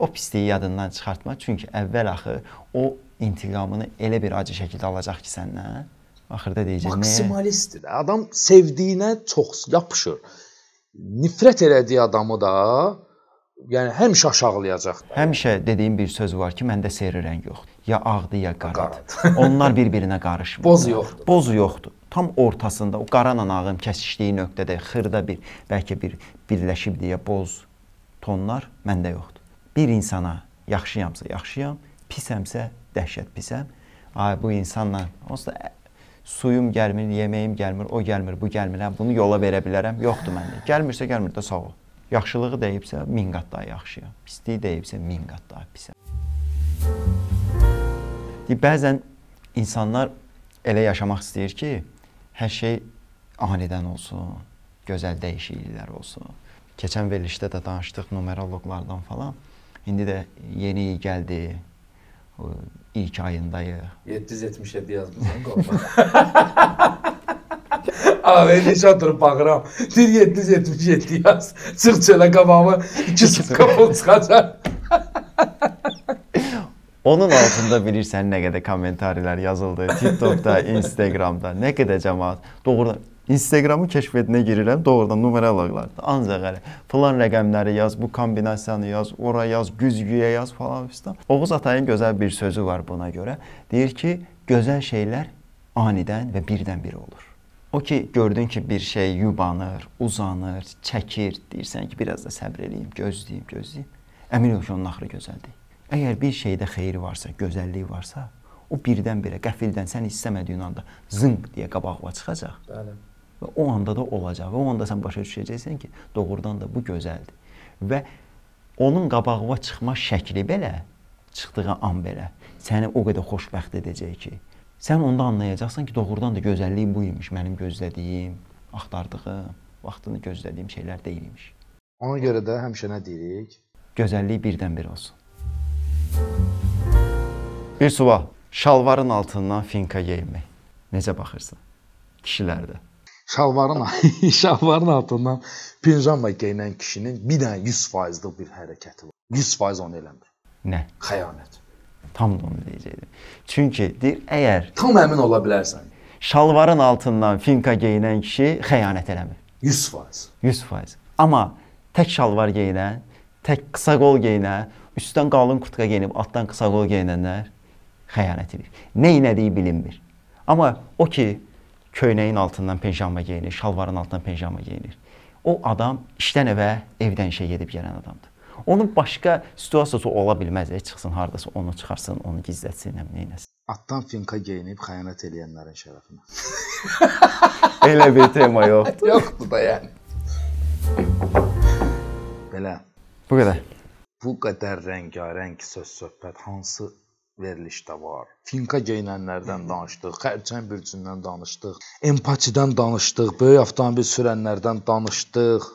o pisliyi yadından çıxartma, çünki əvvəl axı o intiqamını elə bir acı şəkildə alacaq ki səndən. Axırda deyəcək, maksimalistdir. Adam sevdiyinə çox yapışır. Nifrət elədiyi adamı da yəni həmişə aşağılayacaq. Həmişə dediyim bir söz var ki, məndə seri rəng yoxdur. Ya ağdır, ya qaradır. Onlar bir-birinə qarışmır. Boz yoxdur. Boz yoxdur tam ortasında o qara nanağın kəsişdiyi nöqtədə xırda bir bəlkə bir birləşib deyə boz tonlar məndə yoxdur. Bir insana yaxşıyamsa yaxşıyam, pisəmsə dəhşət pisəm. Ay bu insanla onsuz da suyum gəlmir, yeməyim gəlmir, o gəlmir, bu gəlmir. Hə, bunu yola verə bilərəm. Yoxdur məndə. Gəlmirsə gəlmir də sağ ol. Yaxşılığı deyibsə min qat daha yaxşıyam. Pisliyi deyibsə min qat daha pisəm. Bəzən insanlar elə yaşamaq istəyir ki, hər şey anidən olsun, gözəl dəyişikliklər olsun. Keçən verilişdə də danışdıq numeroloqlardan falan. İndi də yeni gəldi. İlk ayındayıq. 777 yazmısan qorxma. Abi [LAUGHS] ben heç oturub baxıram. Deyir 777 yaz. Çıx çölə qabağıma 2 sıqqapıl [LAUGHS] çıxacaq. Onun altında bilirsən nə qədər kommentarilər yazıldı TikTokda, [LAUGHS] Instagramda, nə qədər cəmaət doğrudan Instagramı kəşf edinə girirəm, doğrudan numeroloqlardır. Ancaq hələ filan rəqəmləri yaz, bu kombinasiyanı yaz, ora yaz, güzgüyə yaz falan fistan. Oğuz Atayın gözəl bir sözü var buna görə. Deyir ki, gözəl şeylər anidən və birdən-birə olur. O ki, gördün ki, bir şey yubanır, uzanır, çəkir, deyirsən ki, biraz da səbr eləyim, gözləyim, gözləyim. Əmin ol ki, onun axırı gözəldir. Əgər bir şeydə xeyri varsa, gözəlliyi varsa, o birdən-birə qəfildən sən istəmədiyin anda zınq deyə qabağına çıxacaq. Bəli. Və o anda da olacaq və o anda sən başa düşəcəksən ki, doğrudan da bu gözəldir. Və onun qabağına çıxma şəkli belə, çıxdığı an belə səni o qədər xoşbəxt edəcək ki, sən onda anlayacaqsan ki, doğrudan da gözəllik bu imiş, mənim gözlədiyim, axtardığım, vaxtını gözlədiyim şeylər deyilmiş. Ona görə də həmişə nə deyirik? Gözəllik birdən-bir olsun. Bir sual. Şalvarın altından finka geyinmək. Necə baxırsan? Kişilərdə. Şalvarın [LAUGHS] şalvarın altından pinjama geyinən kişinin bir dənə 100%lıq bir hərəkəti var. 100% onu eləmir. Nə? Xəyanət. Tam da onu deyəcəydim. Çünki deyir, əgər tam əmin ola bilərsən. Şalvarın altından finka geyinən kişi xəyanət eləmir. 100%. 100%. Amma tək şalvar geyinən, tək qısa qol geyinən, üstdən qalın kurtka geyinib altdan qısa qol geyinənlər xəyanət edir. Nə etdiyi bilinmir. Amma o ki köynəyin altından pejama geyinir, şalvarın altından pejama geyinir. O adam işdən evə, evdən işə gedib gələn adamdır. Onun başqa situasiyası ola bilməz. E, çıxsın hardasa onu çıxarsın, onu gizlətsin, nə etsin. Atdan finka geyinib xəyanət edənlərin şərəfinə. [LAUGHS] Elə bir tema yoxdur. yoxdur da yəni. Belə. Bu qədər bu qədər rəngarəng söz-söhbət hansı verilişdə var? Finka geyinənlərdən danışdıq, xərçəng bürcündən danışdıq, empatidən danışdıq, böyük avtomobil sürənlərdən danışdıq,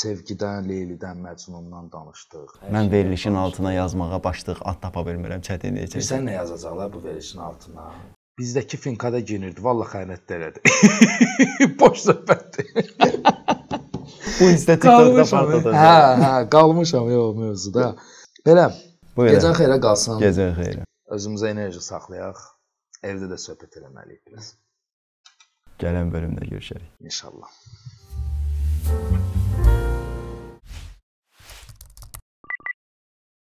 sevgidən, Leylidən, Məcnundan danışdıq. Mən verilişin altına yazmağa başladıq, ad tapa bilmirəm, çətinlik çəkir. Sən nə yazacaqlar bu verilişin altına? Bizdəki finkada geyinirdi. Vallah xəyanət elədi. [LAUGHS] Boş söhbətdir. [LAUGHS] Bu hissdə TikTokda partladı. Hə, hə, qalmışam yox mövzuda. Belə. Gecən xeyrə qalsın. Gecən xeyrə. Özümüzə enerji saxlayaq. Evdə də söhbət eləməliyik biraz. Gələn bölümdə görüşərik. İnşallah.